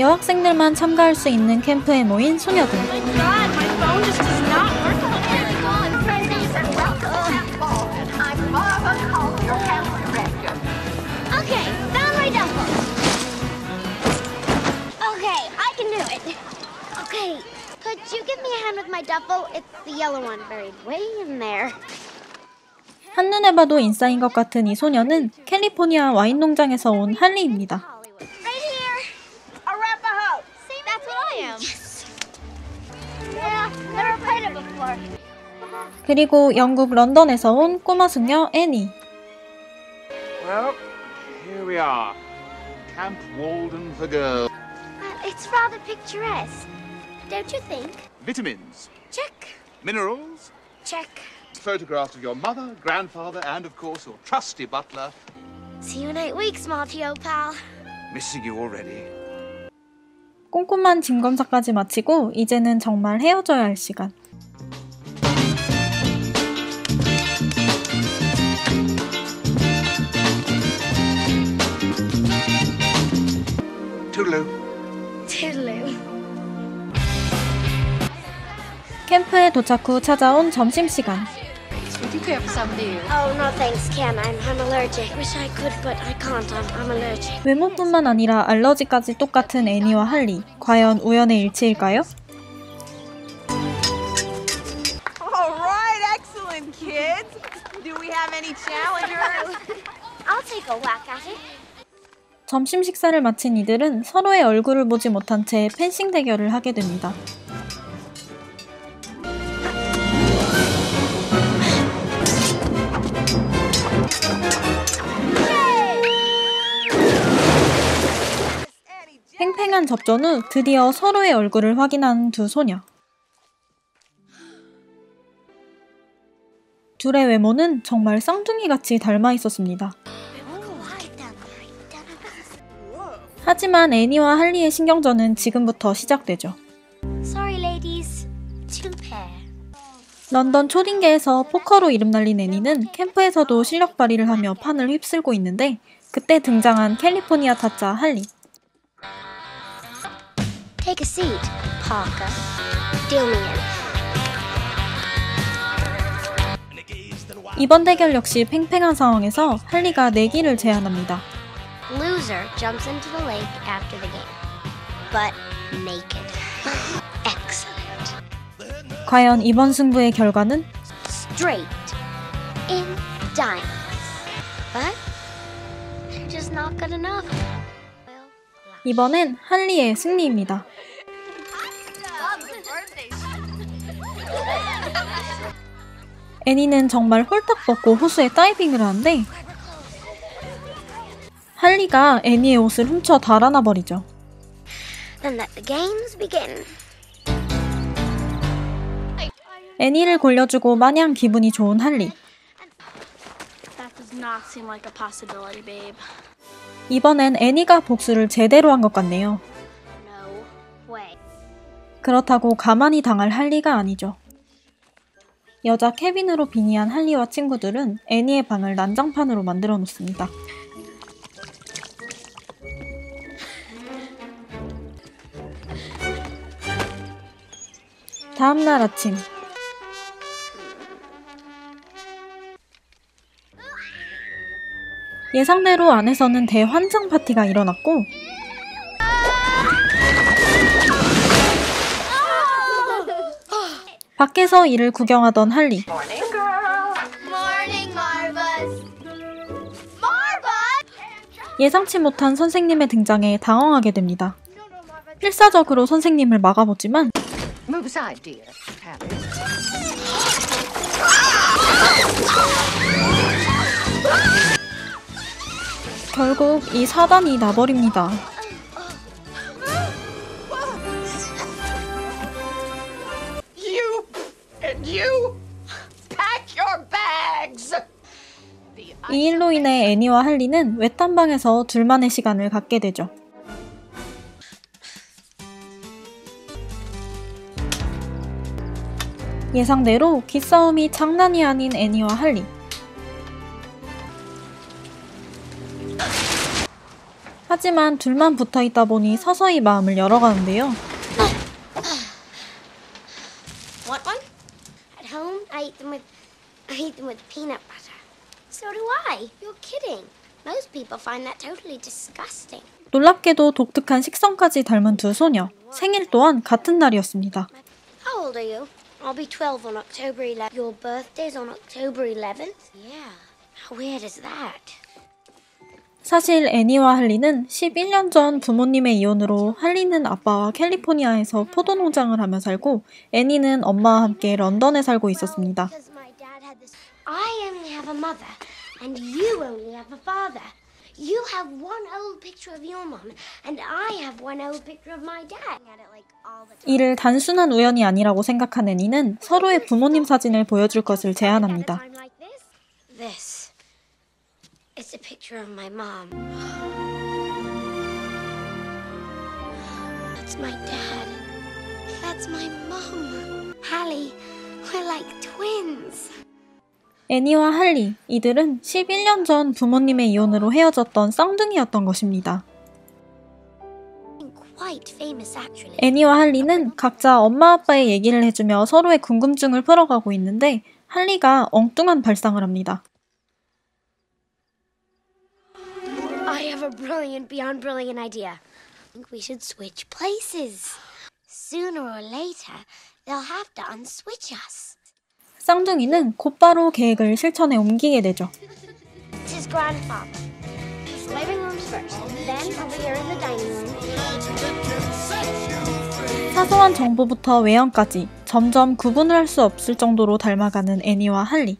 여학생들만 참가할 수 있는 캠프에 모인 소녀들. 한눈에 봐도 인싸인 것 같은 이 소녀는 캘리포니아 와인 농장에서 온 할리입니다. 그리고 영국 런던에서 온 꼬마 숙녀 애니. Well, here we are. Camp Walden for girls. Uh, It's rather picturesque, don't you think? Vitamins, Check. minerals, Check. photographs of your mother, grandfather, and of course your trusty butler. See you in eight weeks, Monty, pal. Missing you already. 꼼꼼한 짐 검사까지 마치고 이제는 정말 헤어져야 할 시간. Toodaloo. Toodaloo. 캠프에 도착 후 찾아온 점심 시간. Oh, no thanks, Ken. I'm, I'm allergic. Wish I could, but I can't. I'm, I'm allergic. 외모뿐만 아니라 알러지까지 똑같은 애니와 할리. 과연 우연의 일치일까요? Kids. Do we have any challengers? I'll take a whack at it. 점심 식사를 마친 이들은 서로의 얼굴을 보지 못한 채 펜싱 대결을 하게 됩니다. 팽팽한 접전 후 드디어 서로의 얼굴을 확인한 두 소녀. 둘의 외모는 정말 쌍둥이 같이 닮아 있었습니다. 하지만 애니와 할리의 신경전은 지금부터 시작되죠. Sorry, ladies. 런던 초딩계에서 포커로 이름 날린 애니는 캠프에서도 실력 발휘를 하며 판을 휩쓸고 있는데 그때 등장한 캘리포니아 타짜 할리. Take a seat, Parker. Deal me in. 이번 대결 역시 팽팽한 상황에서 할리가 내기를 제안합니다. Loser jumps into the lake after the game, but naked. Excellent. 과연 이번 승부의 결과는 Straight in diamonds. But just not good enough. 이번엔 할리의 승리입니다. 애니는 정말 홀딱 벗고 호수에 다이빙을 하는데 할리가 애니의 옷을 훔쳐 달아나 버리죠. then let the games begin. 애니를 골려주고 마냥 기분이 좋은 할리. That does not seem like a possibility, babe. 이번엔 애니가 복수를 제대로 한 것 같네요. No way. 그렇다고 가만히 당할 할리가 아니죠. 여자 케빈으로 빙의한 할리와 친구들은 애니의 방을 난장판으로 만들어 놓습니다. 다음날 아침 예상대로 안에서는 대환장 파티가 일어났고 밖에서 이를 구경하던 할리! 예상치 못한 선생님의 등장에 당황하게 됩니다. 필사적으로 선생님을 막아보지만 Dear. Have it. 결국 이 사단이 나버립니다. You and you, pack your bags. 이 일로 인해 애니와 할리는 외딴 방에서 둘만의 시간을 갖게 되죠. 예상대로 기싸움이 장난이 아닌 애니와 할리. 하지만 둘만 붙어 있다 보니 서서히 마음을 열어가는데요. Want one? At home, I eat them with I eat them with peanut butter. So do I. You're kidding. Most people find that totally disgusting. 놀랍게도 독특한 식성까지 닮은 두 소녀. 생일 또한 같은 날이었습니다. How old are you? I'll be 12 on October 11th. Your birthday's on October 11th? Yeah. How weird is that? 사실 애니와 할리는 11년 전 부모님의 이혼으로 할리는 아빠와 캘리포니아에서 포도 농장을 하며 살고 애니는 엄마와 함께 런던에 살고 있었습니다. I only have a mother, and you only have a father. You have one old picture of your mom, and I have one old picture of my dad. At it like all the time. 이를 단순한 우연이 아니라고 생각한 애니는 서로의 부모님 사진을 보여줄 것을 제안합니다. At a time like this, this. It's a picture of my mom. That's my dad. That's my mom. Hallie, we're like twins. 애니와 할리, 이들은 11년 전 부모님의 이혼으로 헤어졌던 쌍둥이였던 것입니다. 애니와 할리는 각자 엄마 아빠의 얘기를 해주며 서로의 궁금증을 풀어가고 있는데 할리가 엉뚱한 발상을 합니다. I have a brilliant, beyond brilliant idea. I think we should switch places. Sooner or later, they'll have to unswitch us. 쌍둥이는 곧바로 계획을 실천에 옮기게 되죠. 사소한 정보부터 외형까지 점점 구분을 할 수 없을 정도로 닮아가는 애니와 할리.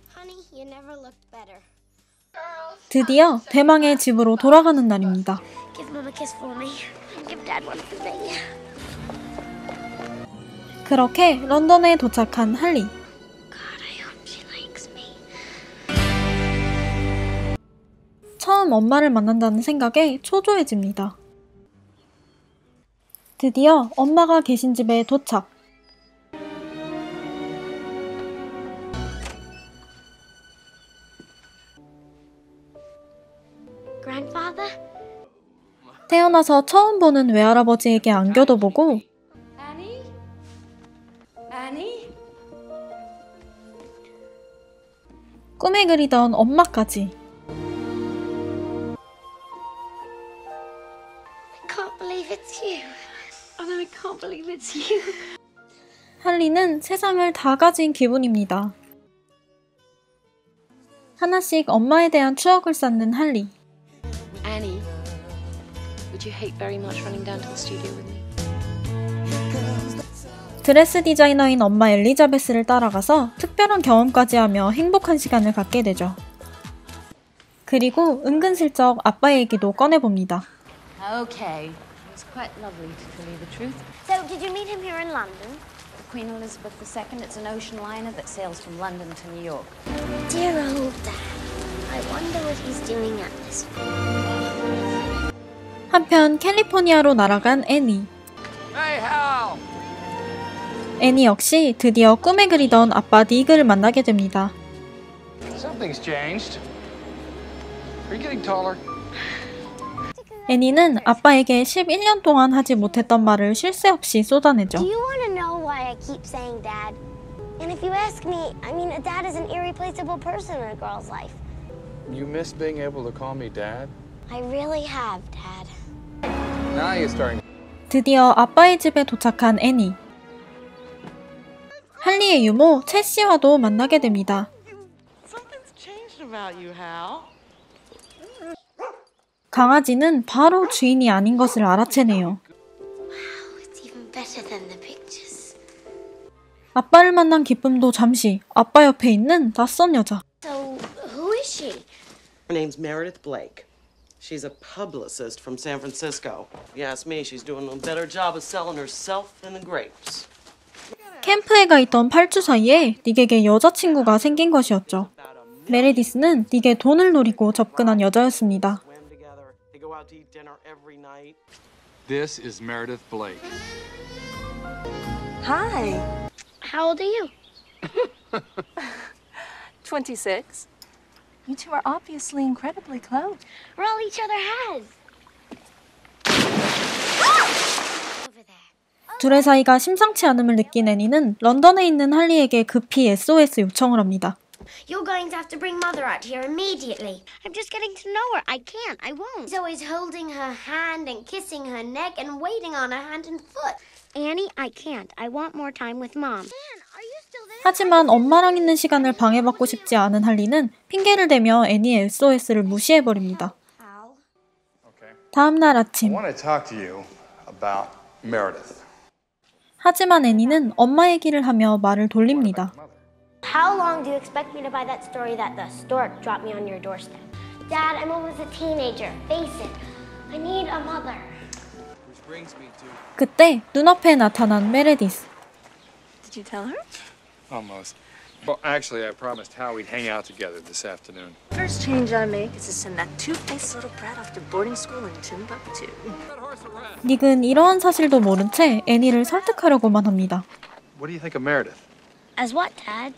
드디어 대망의 집으로 돌아가는 날입니다. 그렇게 런던에 도착한 할리. 처음 엄마를 만난다는 생각에 초조해집니다. 드디어 엄마가 계신 집에 도착. 태어나서 처음 보는 외할아버지에게 안겨도 보고? 꿈에 그리던 엄마까지 할리는 세상을 다 가진 기분입니다. 하나씩 엄마에 대한 추억을 쌓는 할리. Annie, would you hate very much running down to the studio with me? 드레스 디자이너인 엄마 엘리자베스를 따라가서 특별한 경험까지 하며 행복한 시간을 갖게 되죠. 그리고 은근슬쩍 아빠 얘기도 꺼내봅니다. Okay. It was quite lovely, to tell you the truth. So, did you meet him here in London? The Queen Elizabeth II, it's an ocean liner that sails from London to New York. Dear old dad. I wonder what he's doing at this 한편 캘리포니아로 날아간 애니. Hey, Hal! 애니 역시 드디어 꿈에 그리던 아빠 닉을 만나게 됩니다. Something's changed. Are you getting taller? 애니는 아빠에게 11년 동안 하지 못했던 말을 쉴 새 없이 쏟아내죠. Do you want to know why I keep saying dad? And if you ask me, I mean, a dad is an irreplaceable person in a girl's life. You miss being able to call me dad? I really have, dad. Now you're starting. 드디어 아빠의 집에 도착한 애니. 할리의 유모 채 씨와도 만나게 됩니다. Something's changed about you, Hal. 강아지는 바로 주인이 아닌 것을 알아채네요. 아빠를 만난 기쁨도 잠시 아빠 옆에 있는 낯선 여자. So, who is she? Her name's Meredith Blake. She's a publicist from San Francisco. If you ask me, she's doing a better job of selling herself than the grapes. 캠프에 가 있던 8주 사이에 닉에게 여자친구가 생긴 것이었죠. 메레디스는 닉의 돈을 노리고 접근한 여자였습니다. out to eat dinner every night. This is Meredith Blake. Hi. How old are you? 26. You two are obviously incredibly close. We're all each other has. 둘의 사이가 심상치 않음을 느낀 애니는 런던에 있는 할리에게 급히 SOS 요청을 합니다. You're going to have to bring Mother out here immediately. I'm just getting to know her. I can't. I won't. He's always holding her hand and kissing her neck and waiting on her hand and foot. Annie, I can't. I want more time with Mom. Anne, are you still there? 하지만 엄마랑 있는 시간을 방해받고 싶지 않은 할리는 핑계를 대며 애니의 SOS를 무시해버립니다. 다음 날 아침 want to talk to you about Meredith. 하지만 애니는 엄마 얘기를 하며 말을 돌립니다. How long do you expect me to buy that story that the stork dropped me on your doorstep? Dad, I'm almost a teenager. Face it. I need a mother. 그때 눈앞에 나타난 메레디스. Did you tell her? Almost. Well, actually, I promised Hal we'd hang out together this afternoon. First change I make is to send that two-faced little brat off to boarding school in Timbuktu. 닉은 이러한 사실도 모른 채 애니를 설득하려고만 합니다. What do you think of Meredith? As what, Dad?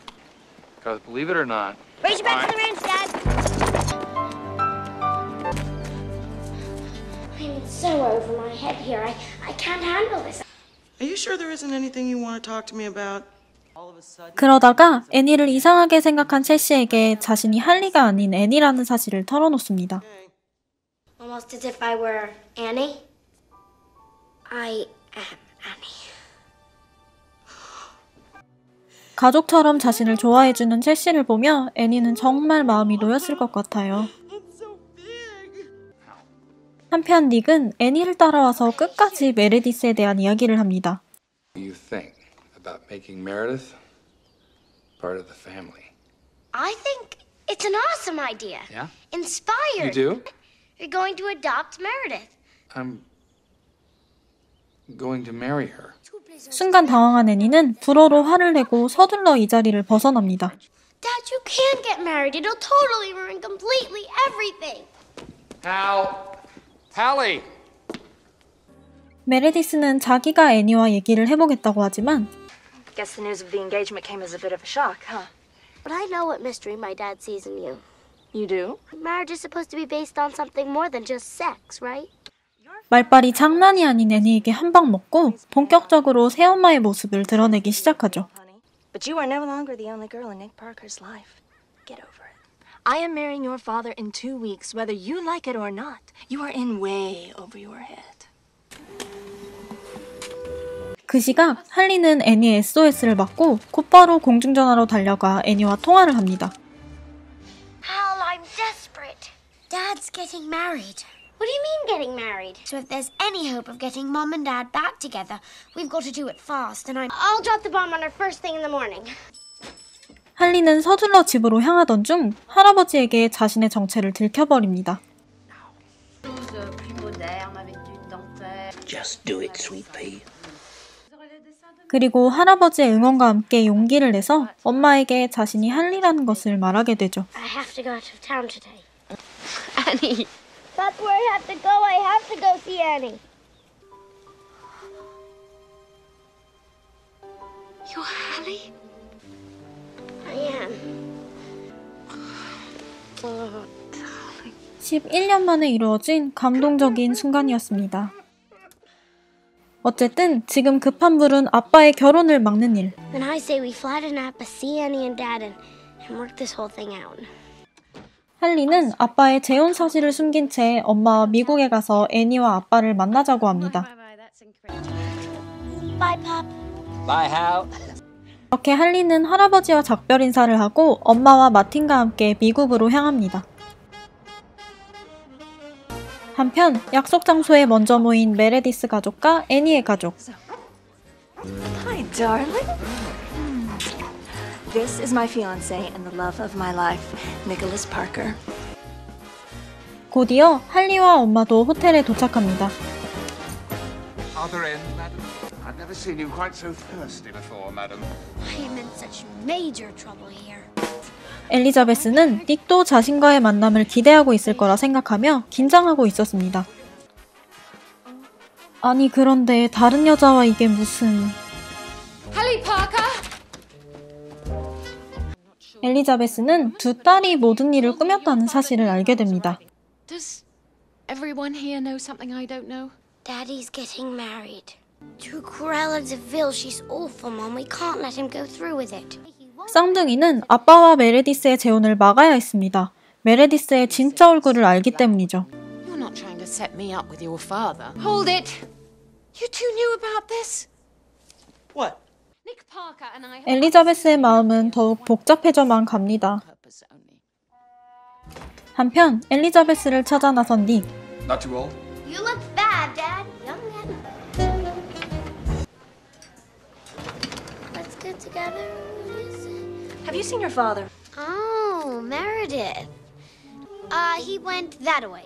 Because believe it or not, Race you back to the ranch, Dad. I'm so over my head here. I, I can't handle this. Are you sure there isn't anything you want to talk to me about? All of a sudden. 그러다가 애니를 이상하게 생각한 첼시에게 자신이 할리가 아닌 애니라는 사실을 털어놓습니다. Almost as if I were Annie. I am Annie. 가족처럼 자신을 좋아해주는 첼시를 보며 애니는 정말 마음이 놓였을 것 같아요. 한편 닉은 애니를 따라와서 끝까지 메레디스에 대한 이야기를 합니다. what do you think about making Meredith part of the family? I think it's an awesome idea. Yeah? Inspired. You do? You're going to adopt Meredith. I'm going to marry her. 순간 당황한 애니는 불어로 화를 내고 서둘러 이 자리를 벗어납니다. Dad, you can't get married. It'll totally ruin completely everything. Hal! Hallie! 메레디스는 자기가 애니와 얘기를 해보겠다고 하지만 Guess the news of the engagement came as a bit of a shock, huh? But I know what mystery my dad sees in you. You do? Marriage is supposed to be based on something more than just sex, right? 말빨이 장난이 아닌 애니 에게 한 방 먹고 본격적으로 새엄마의 모습을 드러내기 시작하죠. But you are no longer the only girl in Nick Parker's life. Get over it. I am marrying your father in two weeks, whether you like it or not. You are in way over your head. 그 시각 할리는 애니의 SOS를 받고 곧바로 공중전화로 달려가 애니와 통화를 합니다. Hal, I'm desperate. Dad's getting married. What do you mean getting married? So if there's any hope of getting Mom and Dad back together, we've got to do it fast. And I'm. I'll drop the bomb on her first thing in the morning. 할리는 서둘러 집으로 향하던 중 할아버지에게 자신의 정체를 들켜버립니다. Just do it, sweet pea. 그리고 할아버지의 응원과 함께 용기를 내서 엄마에게 자신이 할리라는 것을 말하게 되죠. I have to go out of town today. Annie. That's where I have to go. I have to go see Annie. You're Hallie? I am. 11년 만에 이루어진 감동적인 순간이었습니다. 어쨌든 지금 급한 불은 아빠의 결혼을 막는 일. Then I say we fly to Napa, see Annie and Dad, and, and work this whole thing out. 할리는 아빠의 재혼 사실을 숨긴 채 엄마와 미국에 가서 애니와 아빠를 만나자고 합니다. Bye, Pop. Bye, Hal. 이렇게 할리는 할아버지와 작별 인사를 하고 엄마와 마틴과 함께 미국으로 향합니다. 한편 약속 장소에 먼저 모인 메레디스 가족과 애니의 가족. Hi, darling. This is my fiance and the love of my life, Nicholas Parker. 곧이어 할리와 엄마도 호텔에 도착합니다. Other end, madam? I've never seen you quite so thirsty before, madam. I am in such major trouble here. 엘리자베스는 닉도 자신과의 만남을 기대하고 있을 거라 생각하며 긴장하고 있었습니다. 아니 그런데 다른 여자와 이게 무슨... 엘리자베스는 두 딸이 모든 일을 꾸몄다는 사실을 알게 됩니다. Does everyone here know something I don't know? Daddy's getting married. To Cruella de Vil, she's awful, Mom. We can't let him go through with it. 쌍둥이는 아빠와 메레디스의 재혼을 막아야 했습니다. 메레디스의 진짜 얼굴을 알기 때문이죠. You're not trying to set me up with your father. Hold it! You two knew about this? What? 엘리자베스의 마음은 더욱 복잡해져만 갑니다. 한편 엘리자베스를 찾아 나선 닉. Not too old? You look bad, Dad. Young man. Let's get together. Have you seen your father? Oh, Meredith. Uh, he went that way.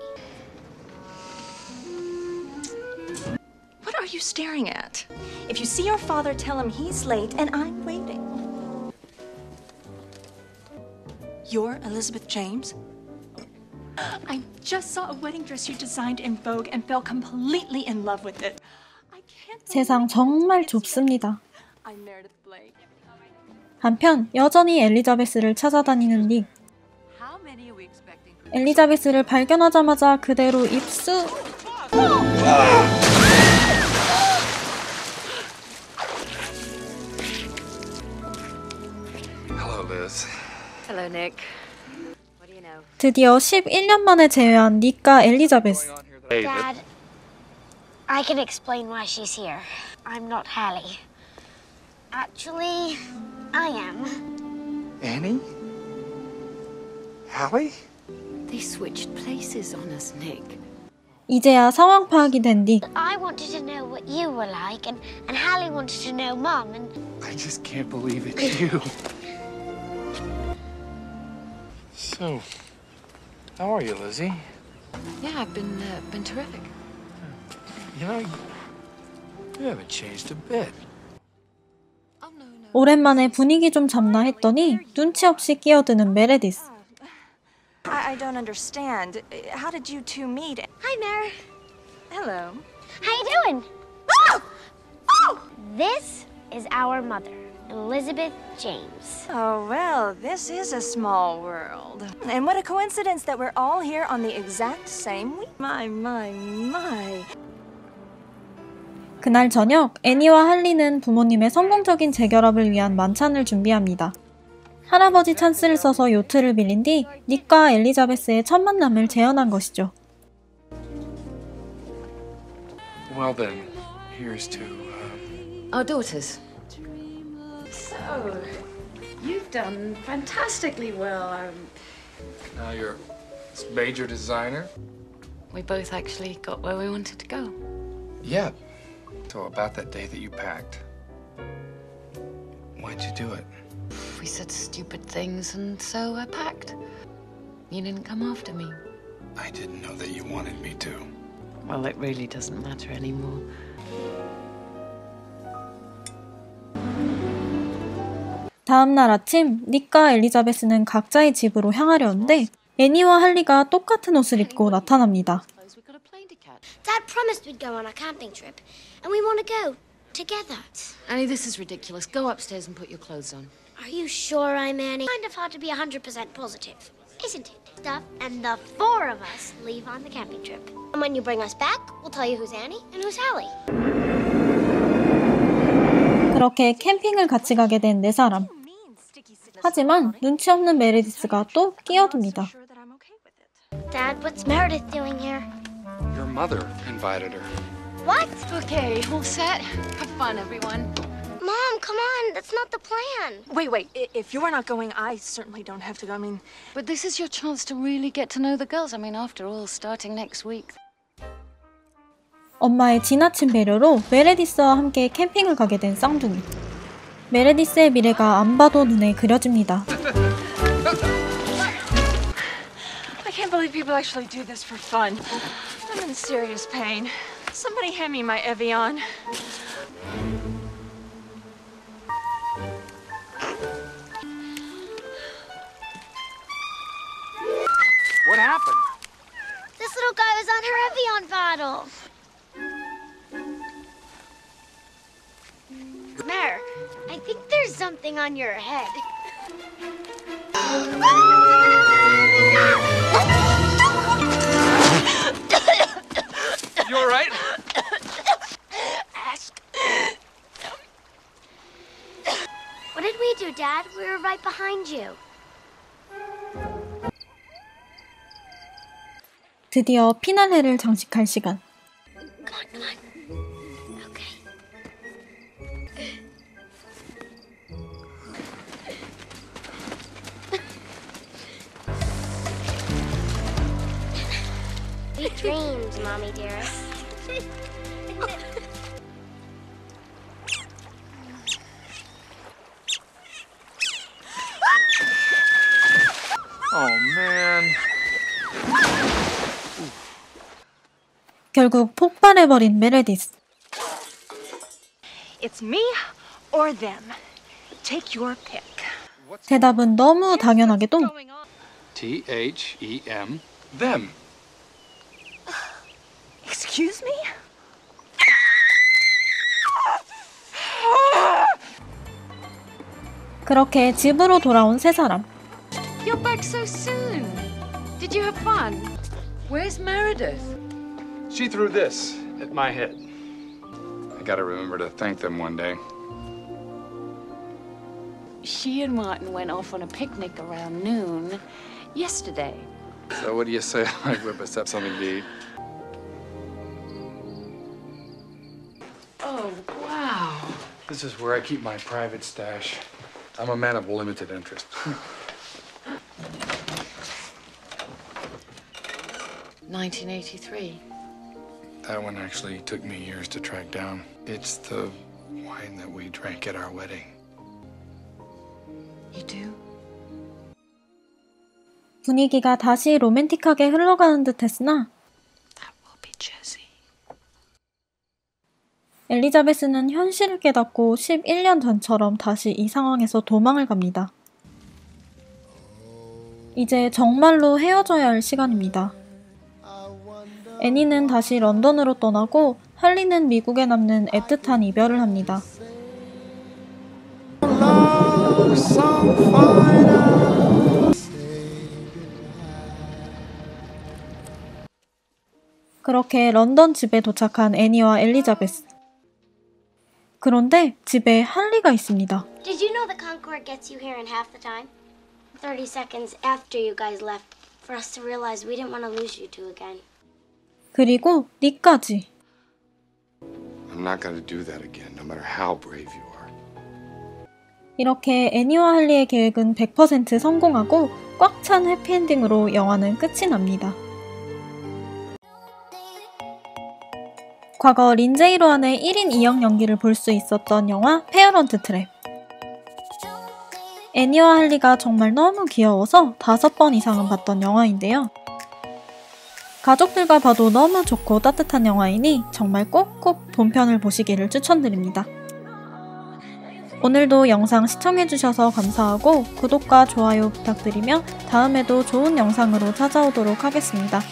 Are you staring at? If you see your father, tell him he's late and I'm waiting. You're Elizabeth James? I just saw a wedding dress you designed in Vogue and fell completely in love with it. 세상 정말 좁습니다. I'm Meredith Blake. 한편 여전히 엘리자베스를 찾아다니는 닉. 엘리자베스를 발견하자마자 그대로 입수. 드디어 11년 만에 재회한 닉과 엘리자베스. Dad, I can explain why she's here. I'm not Hallie. Actually, I am. Annie? Hallie? They switched places on us, Nick. 이제야 상황 파악이 된 닉. I wanted to know what you were like, and, and Hallie wanted to know Mom, and I just can't believe it's you. So, how are you, Lizzie? Yeah, I've been uh, been terrific. You know, you haven't changed a bit. 오랜만에 분위기 좀 잡나 했더니 눈치 없이 끼어드는 메레디스. I, I don't understand. How did you two meet? Hi, Mare. Hello. How you doing? This is our mother, Elizabeth James. Oh, well, this is a small world. And what a coincidence that we're all here on the exact same week. My, my, my. 그날 저녁 애니와 할리는 부모님의 성공적인 재결합을 위한 만찬을 준비합니다. 할아버지 찬스를 써서 요트를 빌린 뒤 닉과 엘리자베스의 첫 만남을 재현한 것이죠. Well then, here's to uh, Our daughters. So, you've done fantastically well. Um, now you're this major designer. we both actually got where we wanted to go. Yeah. So about that day that you packed, why'd you do it? We said stupid things, and so I packed. You didn't come after me. I didn't know that you wanted me to. Well, it really doesn't matter anymore. 다음 날 아침 닉과 엘리자베스는 각자의 집으로 향하려는데 애니와 할리가 똑같은 옷을 입고 나타납니다. Dad promised we'd go on a camping trip, and we want to go together. Annie, this is ridiculous. Go upstairs and put your clothes on. Are you sure I'm Annie? Kind of hard to be 100% positive, isn't it? Stuff, and the four of us leave on the camping trip. And when you bring us back, we'll tell you who's Annie and who's Hallie. 그렇게 캠핑을 같이 가게 된 네 사람. 하지만 눈치 없는 메레디스가 또 끼어듭니다. Dad, what's Meredith doing here? Your mother invited her. What? Okay, all set. Have fun, everyone. Mom, come on. That's not the plan. Wait, wait. If you're not going, I certainly don't have to go. I mean, But this is your chance to really get to know the girls. I mean, after all, starting next week. 엄마의 지나친 배려로 메레디스와 함께 캠핑을 가게 된 쌍둥이. 메레디스의 미래가 안 봐도 눈에 그려집니다. I can't believe people actually do this for fun. I'm in serious pain. Somebody hand me my Evian. What happened? This little guy was on her Evian bottle. Mer, I think there's something on your head. You all right? Ask. What did we do, Dad? We were right behind you. 드디어 장식할 시간. Come on, come on. Sweet dreams, Mommy dearest. Oh, man. 결국 폭발해버린 메레디스. It's me or them. Take your pick. 대답은 너무 당연하게도 T H E M. Them. Excuse me? 그렇게 집으로 돌아온 세 사람. You're back so soon. Did you have fun? Where's Meredith? She threw this at my head. I gotta remember to thank them one day. She and Martin went off on a picnic around noon yesterday. So, what do you say I whip us up something to eat? This is where I keep my private stash. I'm a man of limited interest. Nineteen eighty-three. that one actually took me years to track down. It's the wine that we drank at our wedding. You do? 분위기가 다시 로맨틱하게 흘러가는 듯 했으나 엘리자베스는 현실을 깨닫고 11년 전처럼 다시 이 상황에서 도망을 갑니다. 이제 정말로 헤어져야 할 시간입니다. 애니는 다시 런던으로 떠나고 할리는 미국에 남는 애틋한 이별을 합니다. 그렇게 런던 집에 도착한 애니와 엘리자베스. 그런데 집에 할리가 있습니다. Did you know the Concorde gets you here in half the time? 30 seconds after you guys left for us to realize we didn't want to lose you two again. 그리고 니까지. I'm not gonna do that again, no matter how brave you are. 이렇게 애니와 할리의 계획은 100% 성공하고 꽉 찬 해피엔딩으로 영화는 끝이 납니다. 과거 린제이 로한의 1인 2역 연기를 볼 수 있었던 영화 페어런트 트랩. 애니와 할리가 정말 너무 귀여워서 다섯 번 이상은 봤던 영화인데요. 가족들과 봐도 너무 좋고 따뜻한 영화이니 정말 꼭꼭 본편을 보시기를 추천드립니다. 오늘도 영상 시청해주셔서 감사하고 구독과 좋아요 부탁드리며 다음에도 좋은 영상으로 찾아오도록 하겠습니다.